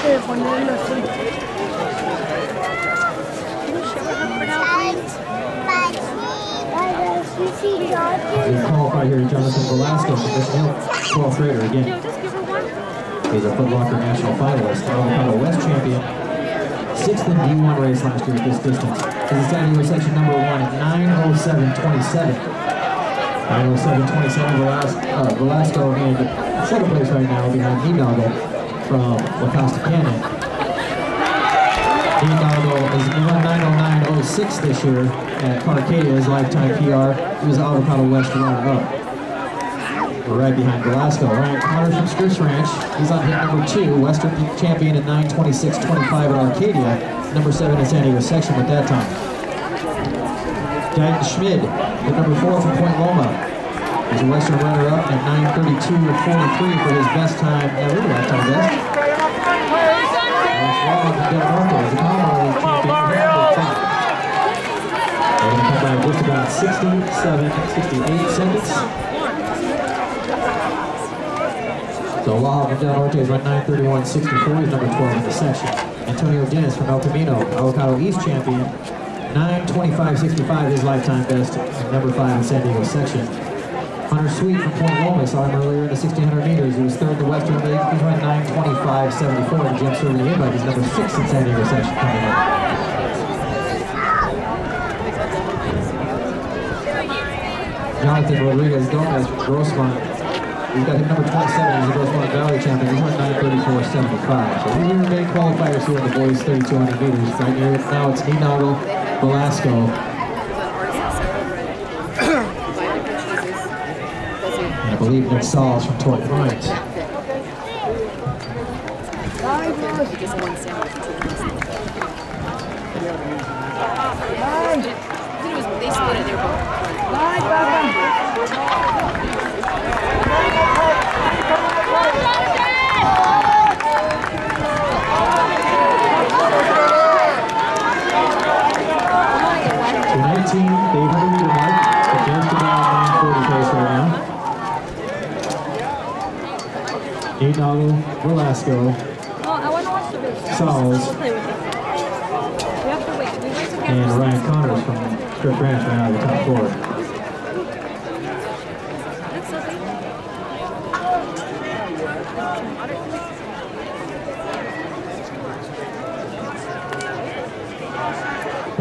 antes de ponerlo así. He's qualified here, Jonathan Velasco from Mission Hill, 12th grader again. He's a Foot Locker national finalist, Avocado West champion, sixth in D1 race last year at this distance. He's standing with section number one at 907.27. 907.27 Velas uh, Velasco in second place right now behind Hidalgo from La Costa Canyon. Hidalgo is run 909.06 this year at Arcadia, his lifetime PR. He was Avocado West runner-up. Right behind Velasco. Ryan Connors from Scripps Ranch. He's on hit number two, Western champion at 926.25 at Arcadia. Number seven in San Diego section at that time. Diane Schmid, the number four from Point Loma. He's a Western runner-up at 932.43 for his best time ever, lifetime best. Del Norte, by just about 67, 68 seconds. So Wahab from Del Norte is run 931.64. He's number 12 in the section. Antonio Dinis from El Camino, Avocado East champion. 925.65 his lifetime best. Number 5 in San Diego section. Hunter Sweet from Point Loma, saw him earlier in the 1600 meters. He was third in the Western League. He's run 925.74. And Jim Surley Invite is number 6 in San Diego section coming up. Jonathan Rodriguez Gomez from Grossmont We've got him number 27, he's the Grossmont Valley champion. He's run 934.75. So these are the main qualifiers here in the boys 3200 meters. Right here now it's Ninago Velasco. And I believe Nick Salz from Torrey Pines. They split it, they're both. Velasco, Salz, and Ryan Connors from Scripps Ranch right of the top four.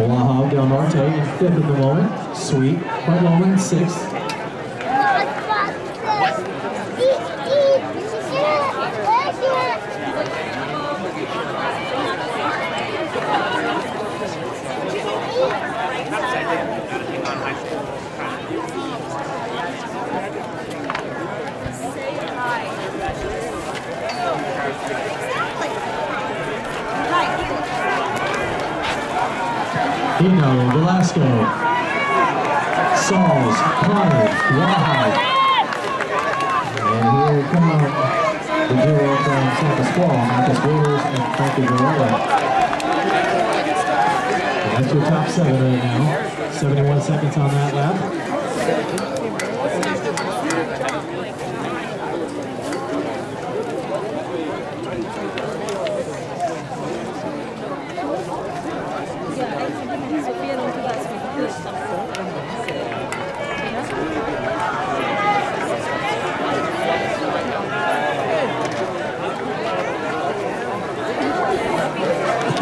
Oahu Del Norte in fifth at the moment. Sweet, Point Loma in sixth. Dino, Velasco, Salz, Connor, Wahai. And here come the duo from San Pasqual, Marcus Waters and Franky Varela. That's your top seven right now. 71 seconds on that lap.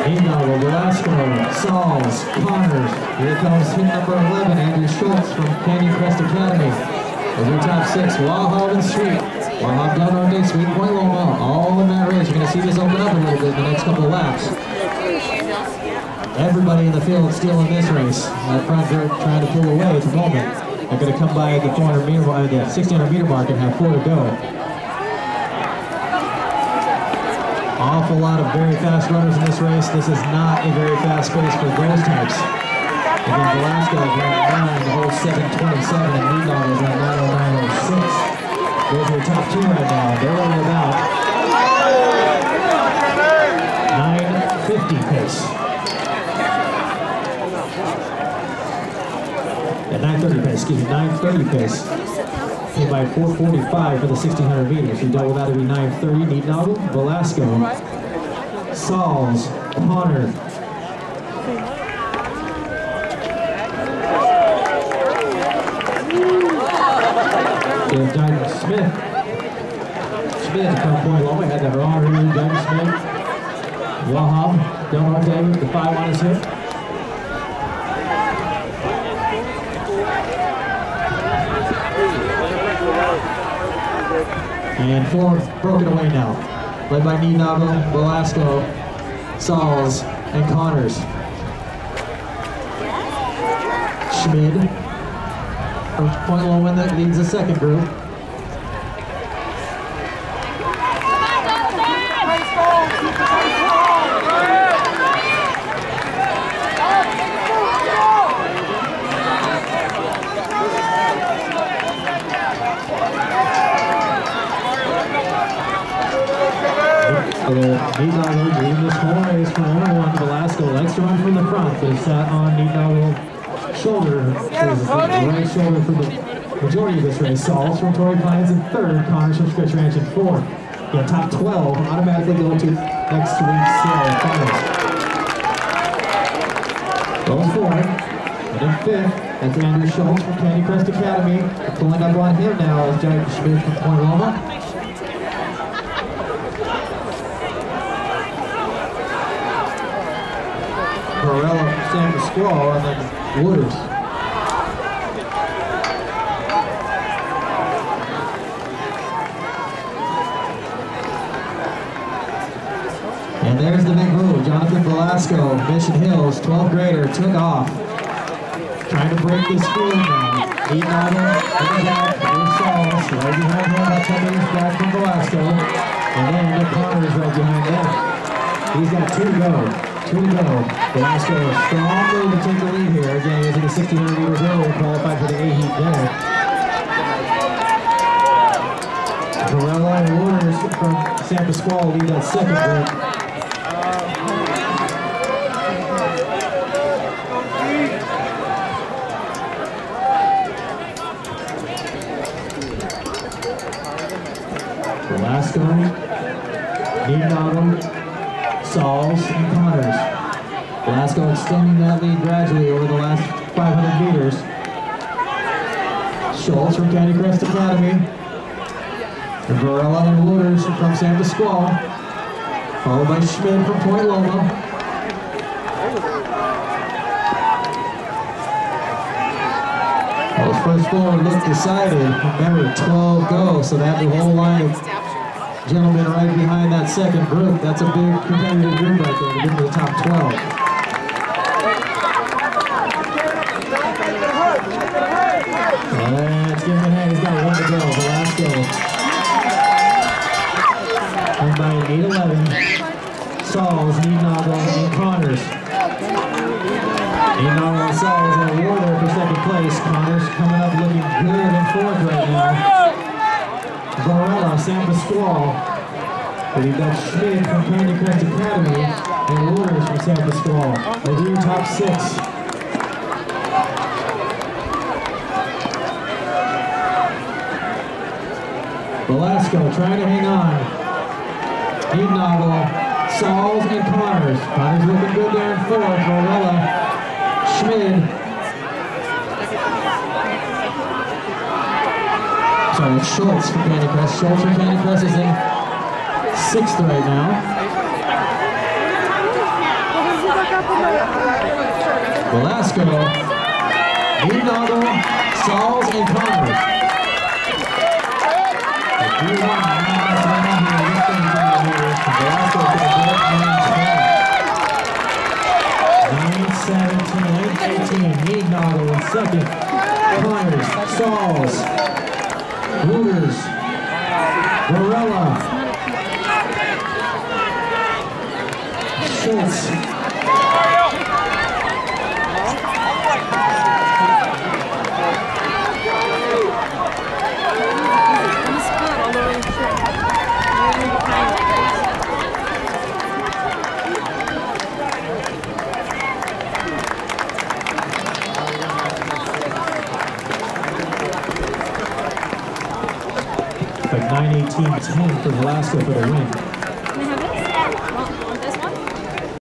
Eno, Velasco, Salz, Connors. Here comes hit number 11, Andrew Schulz from Canyon Crest Academy. Those are top six, Wahab Sweet. Wahab Del Norte, Sweet Point Loma, all in that race. You're going to see this open up a little bit in the next couple of laps. Everybody in the field stealing this race. That front group trying to pull away at the moment. They're going to come by the 400 meter, uh, the 1600 meter mark and have four to go. Awful lot of very fast runners in this race. This is not a very fast pace for those types. Again, Velasco running 9, the whole 727, and Meatball is running 909.06. Those are the top two right now. They're only about 950 pace. At 930 pace, excuse me, 930 pace. Came by 445 for the 1600 meters. He doubled that to be 930. Neat Velasco Salz, Connor. There's Dyson Smith. Smith from Point Loma had that wrong earlier. Dyson Smith. Wahab, Delmar David, the five on his hip. And four broken away now. Led by Ninago, Velasco, Salz, and Connors. Schmid from Point Loma that leads the second group. So Ninago leading this whole race from one, Velasco to run from the front, but sat on Ninago's shoulder, right shoulder for the majority of this race. Salz from Torrey Pines in third, Connors from Scripps Ranch in fourth. Yeah, top 12 automatically go to next week's uh, finals. Those four. And in fifth, that's Andrew Schulz from Canyon Crest Academy. Pulling up on him now is Jack Schmid from Point Loma. San Pasqual, and then Wouters. And there's the big move. Jonathan Velasco, Mission Hills, 12th grader, took off. Trying to break this field now. Eight Nava in the back, with Salz, right behind him, about 10 meters back from Velasco. And then Nick Connors right behind him. He's got two to go. Two to go. Velasco, strong move to take the lead here. Again, he's in the 1600 meter hill, qualified for the A heat there. Varela and Wouters from San Pasqual lead that second group. Velasco, Ninago, Salz, and Connors. Velasco extending that lead gradually over the last 500 meters. Schulz from Canyon Crest Academy. And Varela and Wouters from San Pasqual. Followed by Schmid from Point Loma. First four look decided. Remember, 12 go, so that the whole line of gentlemen right behind that second group. That's a big competitive group right there to get to the top 12. Let's give him a hand. He's got one to go. Velasco. And by an 8-11. Salz, Ninago, and Connors. Ninago and Salz in a war there for second place. Connors coming up looking good in fourth right now. Varela, San Pasqual. You've got Schmidt from Canyon Crest Academy and Wouters from San Pasqual. They're your top six. Velasco trying to hang on. Ninago, Salz, and Connors. Connors looking good there in fourth. Varela, Schmid, Sorry, it's Schulz from Canyon Crest. Schulz from Canyon Crest is in sixth right now. Velasco, Ninago, Salz, and Connors. 17, 8 18. Ninago in second. Connors, Salz, Wouters, Varela, Schulz, He's good all the way through. Really behind it. But 9 18 10 for Velasco for the win.